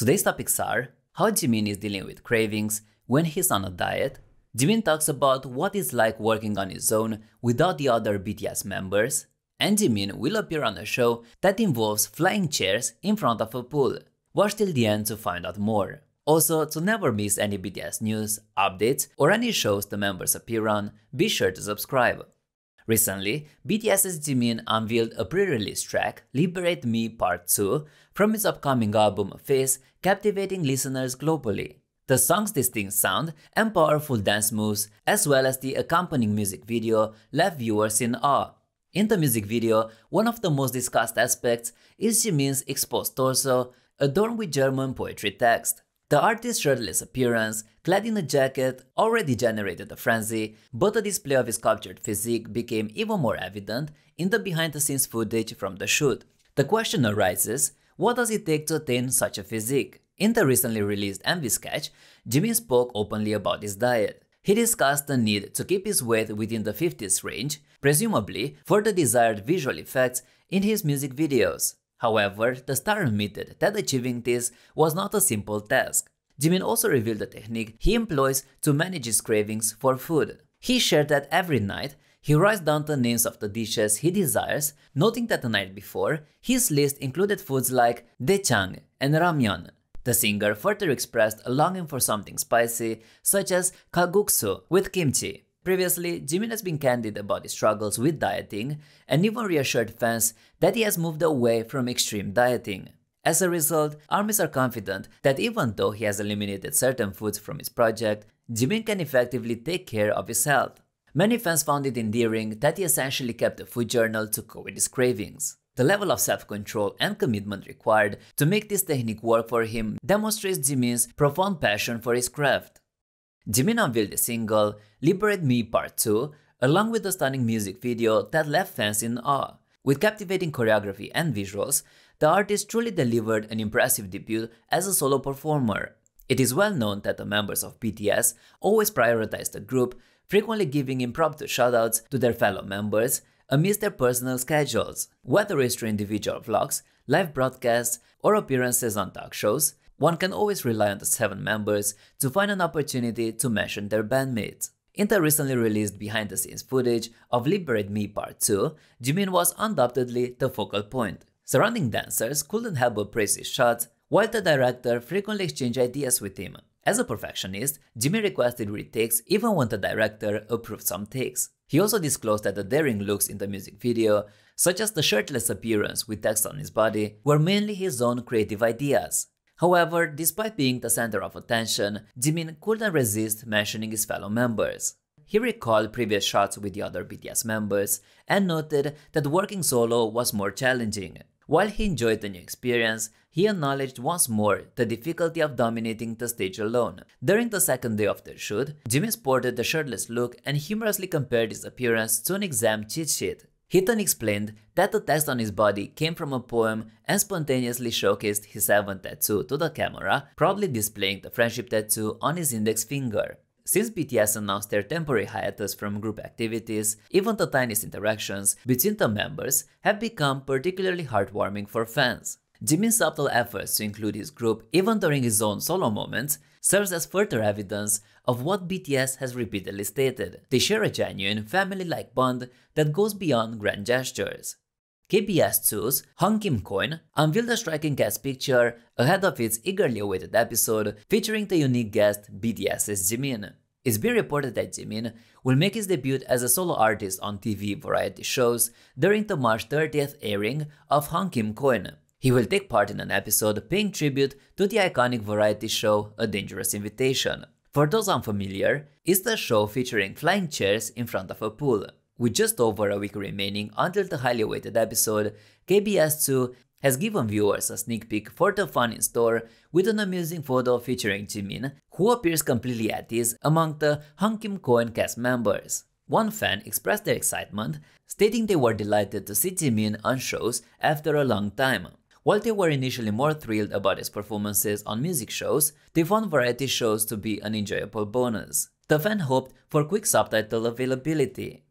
Today's topics are how Jimin is dealing with cravings when he's on a diet. Jimin talks about what it's like working on his own without the other BTS members. And Jimin will appear on a show that involves flying chairs in front of a pool. Watch till the end to find out more. Also, to never miss any BTS news, updates, or any shows the members appear on, be sure to subscribe. Recently, BTS's Jimin unveiled a pre-release track, Liberate Me Part 2, from his upcoming album Face, captivating listeners globally. The song's distinct sound and powerful dance moves, as well as the accompanying music video, left viewers in awe. In the music video, one of the most discussed aspects is Jimin's exposed torso, adorned with German poetry text. The artist's shirtless appearance, clad in a jacket, already generated a frenzy, but the display of his sculptured physique became even more evident in the behind-the-scenes footage from the shoot. The question arises, what does it take to attain such a physique? In the recently released MV sketch, Jimin spoke openly about his diet. He discussed the need to keep his weight within the 50s range, presumably for the desired visual effects in his music videos. However, the star admitted that achieving this was not a simple task. Jimin also revealed the technique he employs to manage his cravings for food. He shared that every night, he writes down the names of the dishes he desires, noting that the night before, his list included foods like daechang and ramyeon. The singer further expressed a longing for something spicy, such as kalguksu with kimchi. Previously, Jimin has been candid about his struggles with dieting and even reassured fans that he has moved away from extreme dieting. As a result, armies are confident that even though he has eliminated certain foods from his project, Jimin can effectively take care of his health. Many fans found it endearing that he essentially kept a food journal to cope with his cravings. The level of self-control and commitment required to make this technique work for him demonstrates Jimin's profound passion for his craft. Jimin unveiled the single Liberate Me Part 2 along with a stunning music video that left fans in awe. With captivating choreography and visuals, the artist truly delivered an impressive debut as a solo performer. It is well known that the members of BTS always prioritize the group, frequently giving impromptu shoutouts to their fellow members amidst their personal schedules. Whether it's through individual vlogs, live broadcasts, or appearances on talk shows, one can always rely on the seven members to find an opportunity to mention their bandmates. In the recently released behind-the-scenes footage of Liberate Me Part 2, Jimin was undoubtedly the focal point. Surrounding dancers couldn't help but praise his shots, while the director frequently exchanged ideas with him. As a perfectionist, Jimin requested retakes even when the director approved some takes. He also disclosed that the daring looks in the music video, such as the shirtless appearance with text on his body, were mainly his own creative ideas. However, despite being the center of attention, Jimin couldn't resist mentioning his fellow members. He recalled previous shots with the other BTS members and noted that working solo was more challenging. While he enjoyed the new experience, he acknowledged once more the difficulty of dominating the stage alone. During the second day of the shoot, Jimin sported the shirtless look and humorously compared his appearance to an exam cheat sheet. Heaton explained that the text on his body came from a poem and spontaneously showcased his seventh tattoo to the camera, proudly displaying the friendship tattoo on his index finger. Since BTS announced their temporary hiatus from group activities, even the tiniest interactions between the members have become particularly heartwarming for fans. Jimin's subtle efforts to include his group even during his own solo moments serves as further evidence of what BTS has repeatedly stated. They share a genuine, family-like bond that goes beyond grand gestures. KBS2's Hong Kim Koin unveiled a striking guest picture ahead of its eagerly awaited episode featuring the unique guest BTS's Jimin. It's been reported that Jimin will make his debut as a solo artist on TV variety shows during the March 30th airing of Hong Kim Koin. He will take part in an episode paying tribute to the iconic variety show A Dangerous Invitation. For those unfamiliar, it's the show featuring flying chairs in front of a pool. With just over a week remaining until the highly awaited episode, KBS2 has given viewers a sneak peek for the fun in store with an amusing photo featuring Jimin, who appears completely at ease among the Hong Kim Koin cast members. One fan expressed their excitement, stating they were delighted to see Jimin on shows after a long time. While they were initially more thrilled about his performances on music shows, they found variety shows to be an enjoyable bonus. The fan hoped for quick subtitle availability.